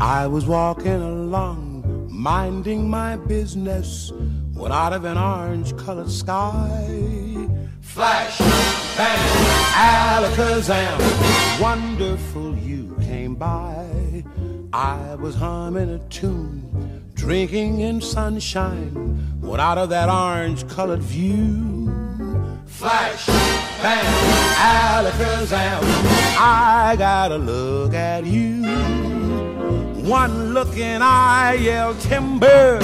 I was walking along, minding my business, when out of an orange colored sky, flash, bang, alakazam, wonderful you came by. I was humming a tune, drinking in sunshine, when out of that orange colored view, flash, bang, alakazam, I gotta look at you. One looking I yelled, timber.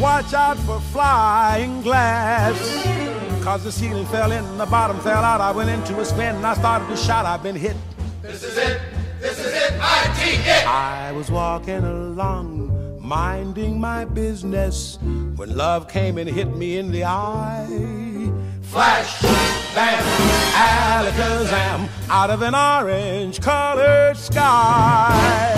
Watch out for flying glass. Cause the ceiling fell in, the bottom fell out. I went into a spin and I started to shout. I've been hit. This is it. This is it. I it. I was walking along, minding my business, when love came and hit me in the eye. Flash, bam, alakazam, out of an orange colored sky.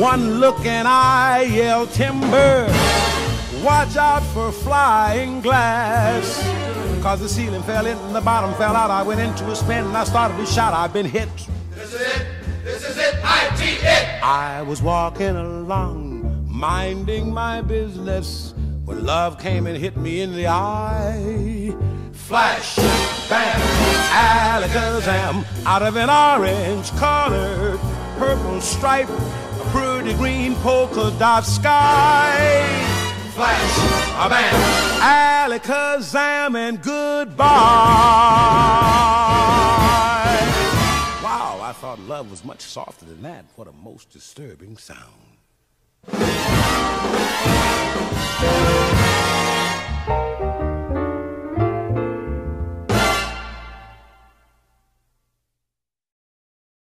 One look and I yell timber. Watch out for flying glass. Cause the ceiling fell in and the bottom fell out. I went into a spin and I started to shout. I've been hit. This is it. This is it. I T it. I was walking along, minding my business, when love came and hit me in the eye. Flash, bam, alakazam, out of an orange colored purple stripe pretty green polka dot sky. Flash, a bam, alakazam, and goodbye. Wow, I thought love was much softer than that. What a most disturbing sound.